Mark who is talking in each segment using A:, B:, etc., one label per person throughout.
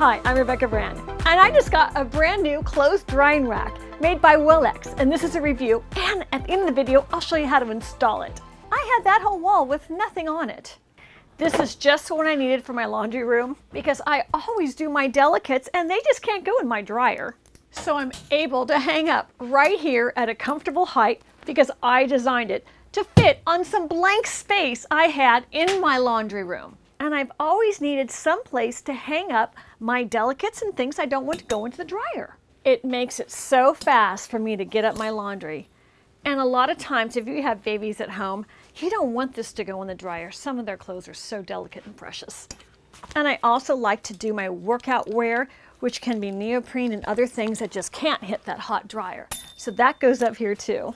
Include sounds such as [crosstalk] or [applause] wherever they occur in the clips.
A: Hi, I'm Rebecca Brand, and I just got a brand new clothes drying rack made by Wellex, and this is a review, and at the end of the video, I'll show you how to install it. I had that whole wall with nothing on it. This is just what I needed for my laundry room because I always do my delicates and they just can't go in my dryer. So I'm able to hang up right here at a comfortable height because I designed it to fit on some blank space I had in my laundry room. And I've always needed some place to hang up my delicates and things I don't want to go into the dryer. It makes it so fast for me to get up my laundry. And a lot of times, if you have babies at home, you don't want this to go in the dryer. Some of their clothes are so delicate and precious. And I also like to do my workout wear, which can be neoprene and other things that just can't hit that hot dryer. So that goes up here too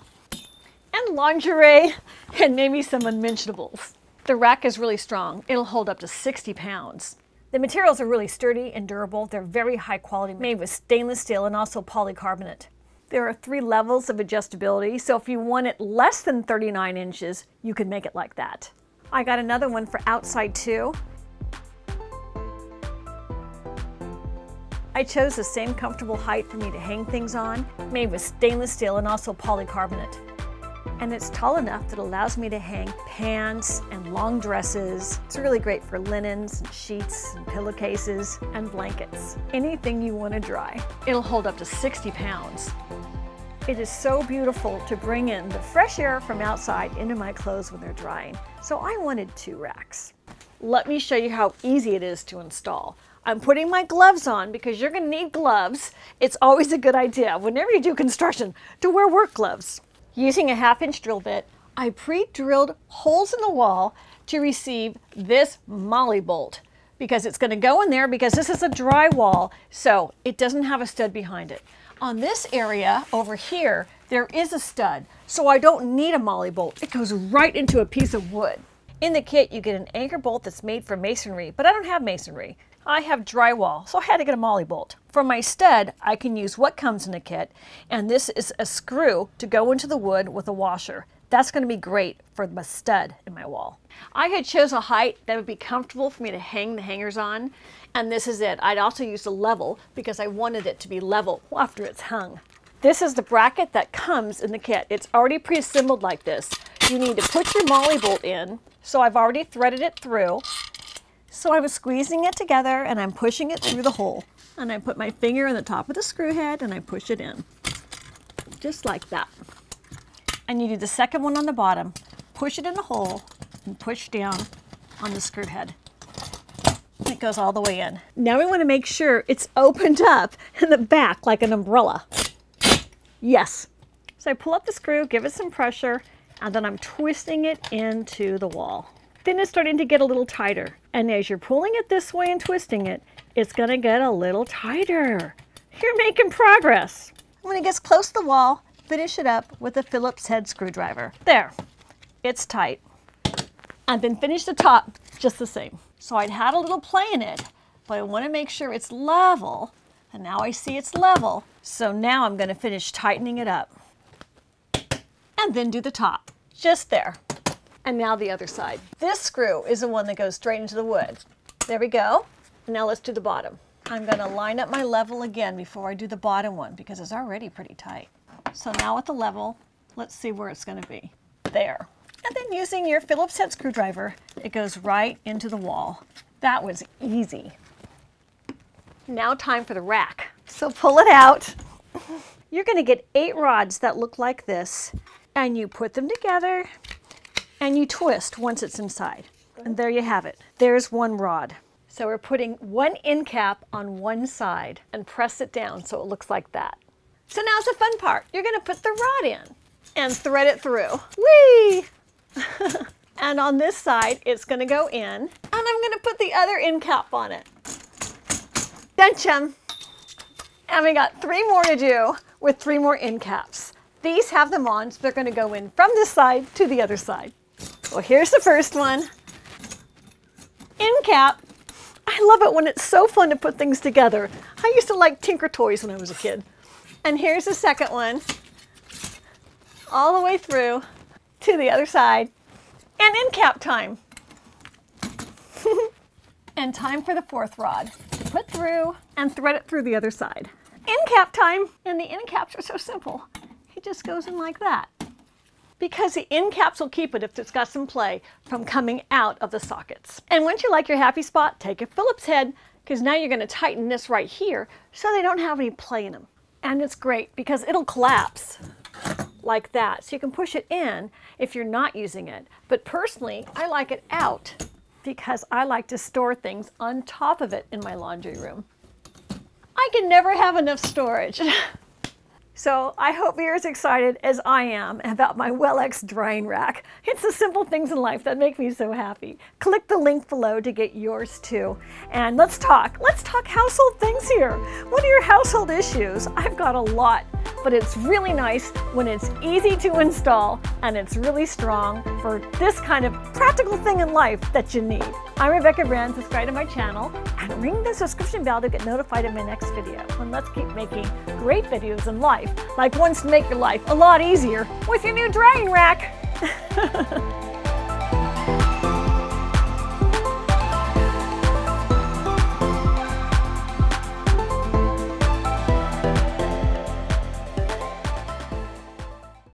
A: and lingerie, [laughs] and maybe some unmentionables. The rack is really strong. It'll hold up to 60 pounds. The materials are really sturdy and durable. They're very high quality, made with stainless steel and also polycarbonate. There are three levels of adjustability, so if you want it less than 39 inches, you can make it like that. I got another one for outside too. I chose the same comfortable height for me to hang things on, made with stainless steel and also polycarbonate and it's tall enough that allows me to hang pants and long dresses. It's really great for linens and sheets and pillowcases and blankets. Anything you want to dry. It'll hold up to 60 pounds. It is so beautiful to bring in the fresh air from outside into my clothes when they're drying. So I wanted two racks. Let me show you how easy it is to install. I'm putting my gloves on because you're going to need gloves. It's always a good idea whenever you do construction to wear work gloves. Using a half inch drill bit, I pre-drilled holes in the wall to receive this molly bolt because it's going to go in there because this is a dry wall, so it doesn't have a stud behind it. On this area over here, there is a stud, so I don't need a molly bolt. It goes right into a piece of wood. In the kit, you get an anchor bolt that's made for masonry, but I don't have masonry. I have drywall, so I had to get a molly bolt. For my stud, I can use what comes in the kit, and this is a screw to go into the wood with a washer. That's going to be great for the stud in my wall. I had chose a height that would be comfortable for me to hang the hangers on, and this is it. I'd also used a level because I wanted it to be level after it's hung. This is the bracket that comes in the kit. It's already pre-assembled like this. You need to put your molly bolt in, so I've already threaded it through. So I'm squeezing it together and I'm pushing it through the hole. And I put my finger in the top of the screw head and I push it in. Just like that. And you do the second one on the bottom. Push it in the hole and push down on the screw head. It goes all the way in. Now we want to make sure it's opened up in the back like an umbrella. Yes. So I pull up the screw, give it some pressure, and then I'm twisting it into the wall. Then it's starting to get a little tighter. And as you're pulling it this way and twisting it, it's gonna get a little tighter. You're making progress. When it gets close to the wall, finish it up with a Phillips head screwdriver. There, it's tight. And then finish the top just the same. So I'd had a little play in it, but I wanna make sure it's level. And now I see it's level. So now I'm gonna finish tightening it up. And then do the top, just there. And now the other side. This screw is the one that goes straight into the wood. There we go. Now let's do the bottom. I'm going to line up my level again before I do the bottom one because it's already pretty tight. So now at the level, let's see where it's going to be. There. And then using your Phillips head screwdriver, it goes right into the wall. That was easy. Now time for the rack. So pull it out. [laughs] You're going to get eight rods that look like this and you put them together and you twist once it's inside. And there you have it. There's one rod. So we're putting one end cap on one side and press it down so it looks like that. So now's the fun part. You're gonna put the rod in and thread it through. Whee! [laughs] and on this side, it's gonna go in and I'm gonna put the other end cap on it. Dun And we got three more to do with three more end caps. These have them on, so they're gonna go in from this side to the other side. Well, here's the first one. End cap. I love it when it's so fun to put things together. I used to like Tinker Toys when I was a kid. And here's the second one. All the way through to the other side. And end cap time. [laughs] and time for the fourth rod. Put through and thread it through the other side. End cap time! And the end caps are so simple. Just goes in like that. Because the end caps will keep it if it's got some play from coming out of the sockets. And once you like your happy spot, take a Phillips head because now you're going to tighten this right here so they don't have any play in them. And it's great because it'll collapse like that. So you can push it in if you're not using it. But personally, I like it out because I like to store things on top of it in my laundry room. I can never have enough storage. [laughs] So I hope you're as excited as I am about my Wellex drying rack. It's the simple things in life that make me so happy. Click the link below to get yours too. And let's talk. Let's talk household things here. What are your household issues? I've got a lot but it's really nice when it's easy to install and it's really strong for this kind of practical thing in life that you need. I'm Rebecca Brand, subscribe to my channel and ring the subscription bell to get notified of my next video. And let's keep making great videos in life, like ones to make your life a lot easier with your new drying rack. [laughs]